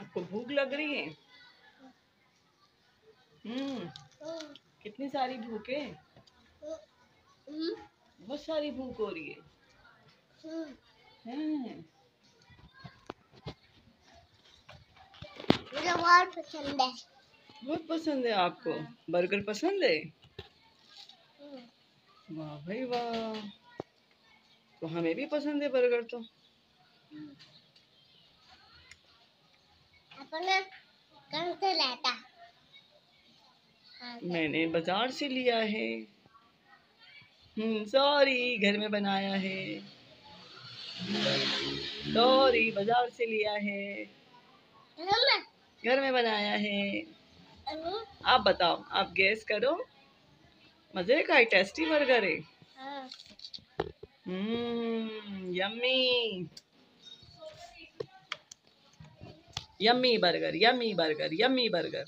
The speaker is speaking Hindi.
भूख लग रही है? हम्म कितनी सारी भूख? है बहुत सारी भूख हो रही है। मुझे बहुत पसंद है। बहुत पसंद है आपको? बर्गर पसंद है? वाह भाई वाह। तो हमें भी पसंद है बर्गर तो। अपना से लाता मैंने बाज़ार से लिया है। हम्म सॉरी घर में बनाया है। सॉरी बाज़ार से लिया है। घर में? बनाया है। आप बताओ आप गैस करो। मज़े का है टेस्टी बर्गर है। हम्म yummy yummy burger yummy burger yummy burger